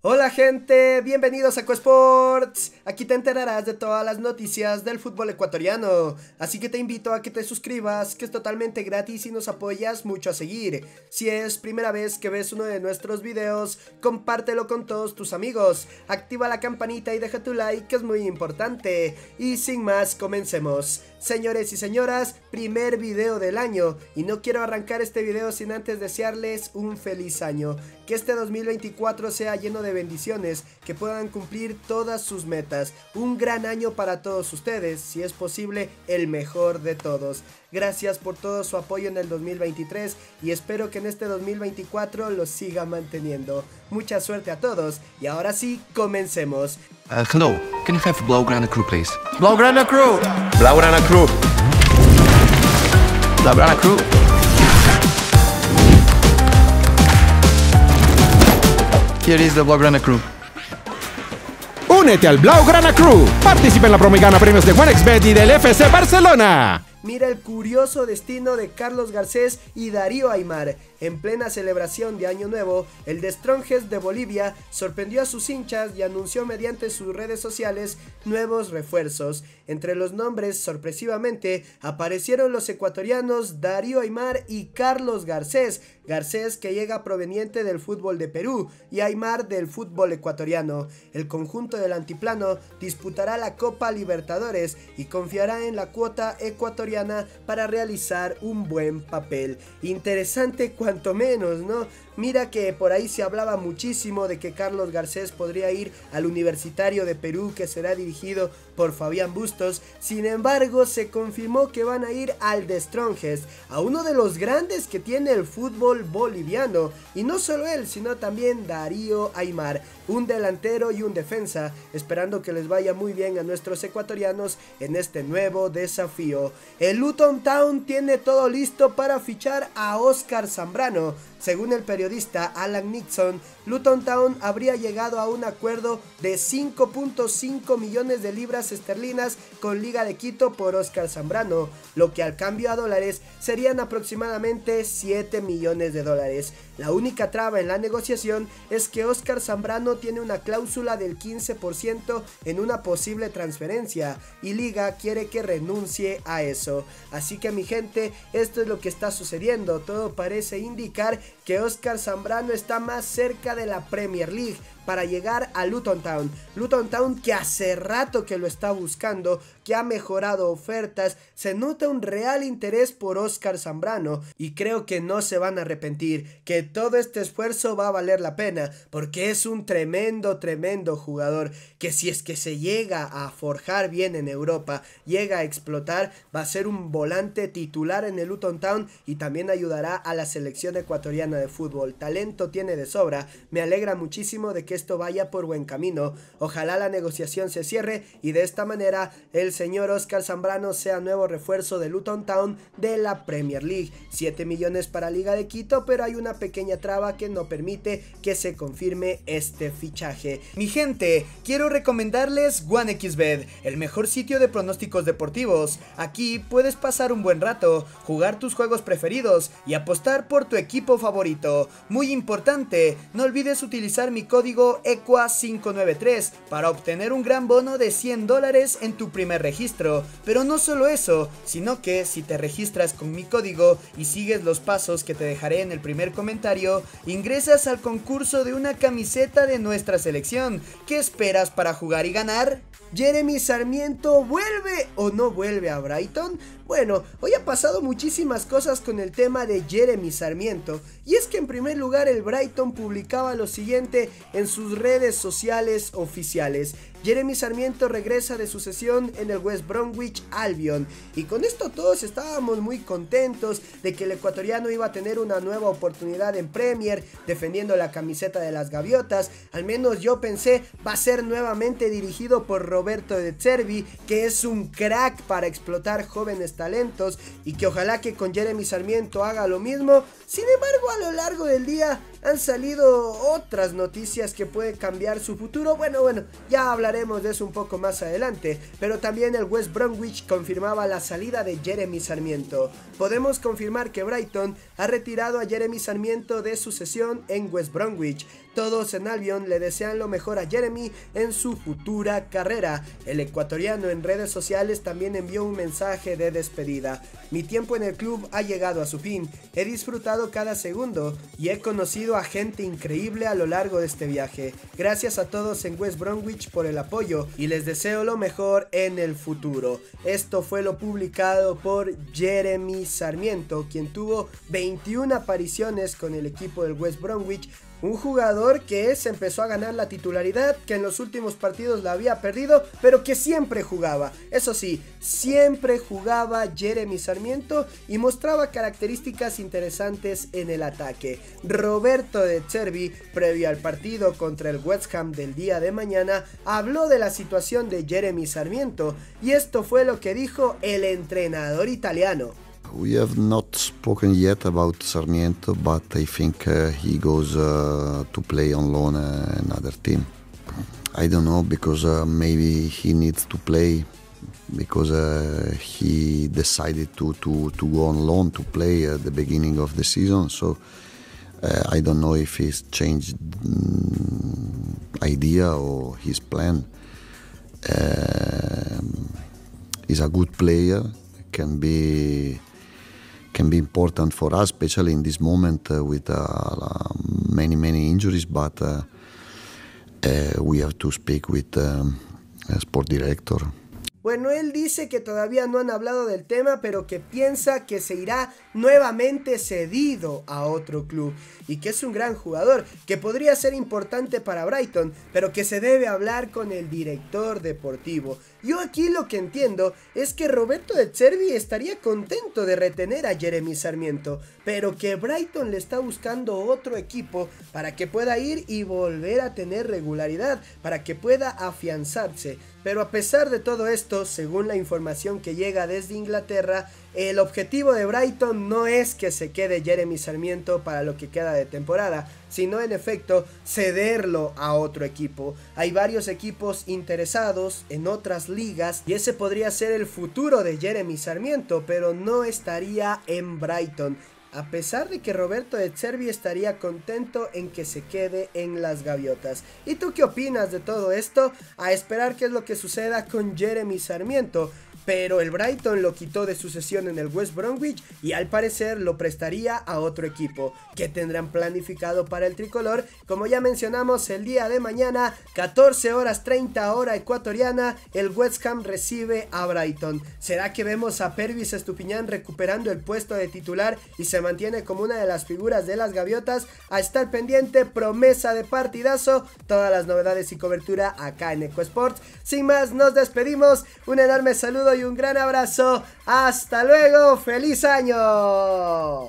Hola gente, bienvenidos a CoSports. Aquí te enterarás de todas las noticias del fútbol ecuatoriano. Así que te invito a que te suscribas, que es totalmente gratis y nos apoyas mucho a seguir. Si es primera vez que ves uno de nuestros videos, compártelo con todos tus amigos. Activa la campanita y deja tu like, que es muy importante. Y sin más, comencemos. Señores y señoras, primer video del año y no quiero arrancar este video sin antes desearles un feliz año. Que este 2024 sea lleno de bendiciones, que puedan cumplir todas sus metas. Un gran año para todos ustedes, si es posible, el mejor de todos. Gracias por todo su apoyo en el 2023 y espero que en este 2024 lo siga manteniendo. Mucha suerte a todos y ahora sí, comencemos. Uh, hello, can you have Blaugrana crew, please? Blaugrana crew! Blaugrana crew! Blaugrana crew! Here is the Blaugrana crew. Únete al Blaugrana Crew. Participa en la promo y gana premios de OneXBet y del FC Barcelona. Mira el curioso destino de Carlos Garcés y Darío Aymar. En plena celebración de Año Nuevo, el de Strongest de Bolivia sorprendió a sus hinchas y anunció mediante sus redes sociales nuevos refuerzos. Entre los nombres, sorpresivamente, aparecieron los ecuatorianos Darío Aymar y Carlos Garcés. Garcés que llega proveniente del fútbol de Perú y Aymar del fútbol ecuatoriano. El conjunto del antiplano disputará la Copa Libertadores y confiará en la cuota ecuatoriana para realizar un buen papel. Interesante cuanto menos, ¿no? Mira que por ahí se hablaba muchísimo de que Carlos Garcés podría ir al Universitario de Perú que será dirigido por Fabián Bustos. Sin embargo, se confirmó que van a ir al de Strongest, a uno de los grandes que tiene el fútbol boliviano. Y no solo él, sino también Darío Aymar, un delantero y un defensa, esperando que les vaya muy bien a nuestros ecuatorianos en este nuevo desafío. El Luton Town tiene todo listo para fichar a Oscar Zambrano. Según el periodista Alan Nixon, Luton Town habría llegado a un acuerdo de 5.5 millones de libras esterlinas con Liga de Quito por Oscar Zambrano, lo que al cambio a dólares serían aproximadamente 7 millones de dólares. La única traba en la negociación es que Oscar Zambrano tiene una cláusula del 15% en una posible transferencia y Liga quiere que renuncie a eso. Así que mi gente, esto es lo que está sucediendo. Todo parece indicar que Oscar Zambrano está más cerca de la Premier League para llegar a Luton Town. Luton Town que hace rato que lo está buscando, que ha mejorado ofertas, se nota un real interés por Oscar Zambrano y creo que no se van a arrepentir, que todo este esfuerzo va a valer la pena, porque es un tremendo, tremendo jugador, que si es que se llega a forjar bien en Europa, llega a explotar, va a ser un volante titular en el Luton Town y también ayudará a la selección ecuatoriana de fútbol. Talento tiene de sobra, me alegra muchísimo de que esto vaya por buen camino. Ojalá la negociación se cierre y de esta manera el señor Oscar Zambrano sea nuevo refuerzo de Luton Town de la Premier League. 7 millones para Liga de Quito, pero hay una pequeña traba que no permite que se confirme este fichaje. Mi gente, quiero recomendarles OneXBet, el mejor sitio de pronósticos deportivos. Aquí puedes pasar un buen rato, jugar tus juegos preferidos y apostar por tu equipo favorito. Muy importante, no olvides utilizar mi código EQUA593 para obtener un gran bono de 100 dólares en tu primer registro. Pero no solo eso, sino que si te registras con mi código y sigues los pasos que te dejaré en el primer comentario, ingresas al concurso de una camiseta de nuestra selección. ¿Qué esperas para jugar y ganar? ¿Jeremy Sarmiento vuelve o no vuelve a Brighton? Bueno, hoy ha pasado muchísimas cosas con el tema de Jeremy Sarmiento, y es que en primer lugar el Brighton publicaba lo siguiente en sus redes sociales oficiales. Jeremy Sarmiento regresa de su sesión en el West Bromwich Albion y con esto todos estábamos muy contentos de que el ecuatoriano iba a tener una nueva oportunidad en Premier defendiendo la camiseta de las gaviotas, al menos yo pensé va a ser nuevamente dirigido por Roberto de Cervi que es un crack para explotar jóvenes talentos y que ojalá que con Jeremy Sarmiento haga lo mismo. Sin embargo, a lo largo del día han salido otras noticias que pueden cambiar su futuro. Bueno, bueno, ya hablaremos de eso un poco más adelante. Pero también el West Bromwich confirmaba la salida de Jeremy Sarmiento. Podemos confirmar que Brighton ha retirado a Jeremy Sarmiento de su sesión en West Bromwich. Todos en Albion le desean lo mejor a Jeremy en su futura carrera. El ecuatoriano en redes sociales también envió un mensaje de despedida. Mi tiempo en el club ha llegado a su fin. He disfrutado cada segundo y he conocido a gente increíble a lo largo de este viaje. Gracias a todos en West Bromwich por el apoyo y les deseo lo mejor en el futuro. Esto fue lo publicado por Jeremy Sarmiento, quien tuvo 21 apariciones con el equipo del West Bromwich un jugador que se empezó a ganar la titularidad, que en los últimos partidos la había perdido, pero que siempre jugaba. Eso sí, siempre jugaba Jeremy Sarmiento y mostraba características interesantes en el ataque. Roberto de Cervi, previo al partido contra el West Ham del día de mañana, habló de la situación de Jeremy Sarmiento y esto fue lo que dijo el entrenador italiano. We have not spoken yet about Sarmiento, but I think uh, he goes uh, to play on loan uh, another team. I don't know because uh, maybe he needs to play because uh, he decided to, to, to go on loan to play at the beginning of the season. So uh, I don't know if he's changed um, idea or his plan. Um, he's a good player, can be can be important for us, especially in this moment uh, with uh, many many injuries. But uh, uh we have to speak with um, a sport director. Bueno, él dice que todavía no han hablado del tema, pero que piensa que se irá nuevamente cedido a otro club y que es un gran jugador, que podría ser importante para Brighton, pero que se debe hablar con el director deportivo. Yo aquí lo que entiendo es que Roberto de Cervi estaría contento de retener a Jeremy Sarmiento, pero que Brighton le está buscando otro equipo para que pueda ir y volver a tener regularidad, para que pueda afianzarse. Pero a pesar de todo esto, según la información que llega desde Inglaterra, el objetivo de Brighton no es que se quede Jeremy Sarmiento para lo que queda de temporada, sino en efecto cederlo a otro equipo. Hay varios equipos interesados en otras ligas y ese podría ser el futuro de Jeremy Sarmiento, pero no estaría en Brighton a pesar de que Roberto de Cervi estaría contento en que se quede en las gaviotas. ¿Y tú qué opinas de todo esto? A esperar qué es lo que suceda con Jeremy Sarmiento pero el Brighton lo quitó de su sesión en el West Bromwich y al parecer lo prestaría a otro equipo que tendrán planificado para el tricolor. Como ya mencionamos, el día de mañana, 14 horas 30 hora ecuatoriana, el West Ham recibe a Brighton. ¿Será que vemos a Pervis Estupiñán recuperando el puesto de titular y se mantiene como una de las figuras de las gaviotas? A estar pendiente, promesa de partidazo, todas las novedades y cobertura acá en EcoSports. Sin más, nos despedimos. Un enorme saludo un gran abrazo. Hasta luego. Feliz año.